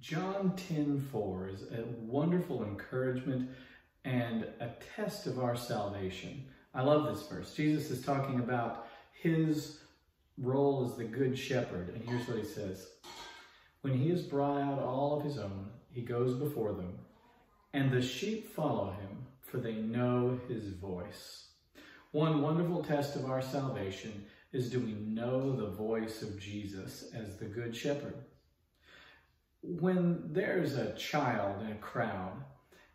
John 10 4 is a wonderful encouragement and a test of our salvation. I love this verse. Jesus is talking about his role as the good shepherd. And here's what he says When he has brought out all of his own, he goes before them, and the sheep follow him, for they know his voice. One wonderful test of our salvation is do we know the voice of Jesus as the good shepherd? When there's a child in a crowd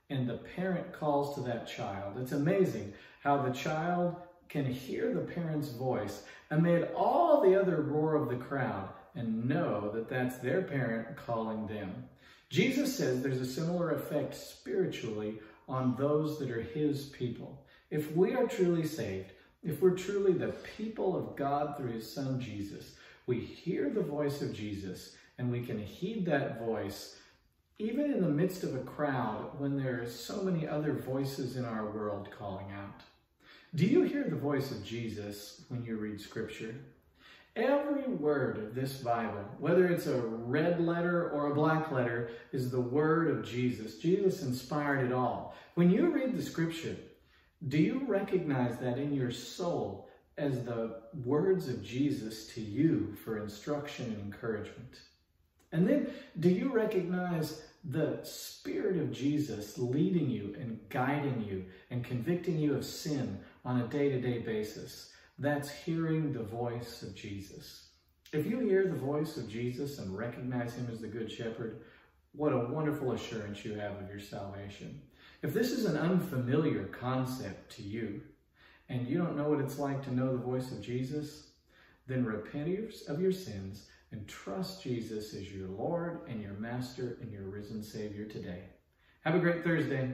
and the parent calls to that child, it's amazing how the child can hear the parent's voice amid all the other roar of the crowd and know that that's their parent calling them. Jesus says there's a similar effect spiritually on those that are his people. If we are truly saved, if we're truly the people of God through his son Jesus, we hear the voice of Jesus and we can heed that voice even in the midst of a crowd when there are so many other voices in our world calling out. Do you hear the voice of Jesus when you read scripture? Every word of this Bible, whether it's a red letter or a black letter, is the word of Jesus. Jesus inspired it all. When you read the scripture, do you recognize that in your soul as the words of Jesus to you for instruction and encouragement? And then, do you recognize the Spirit of Jesus leading you and guiding you and convicting you of sin on a day to day basis? That's hearing the voice of Jesus. If you hear the voice of Jesus and recognize him as the Good Shepherd, what a wonderful assurance you have of your salvation. If this is an unfamiliar concept to you, and you don't know what it's like to know the voice of Jesus, then repent of your sins and trust Jesus as your Lord and your Master and your risen Savior today. Have a great Thursday.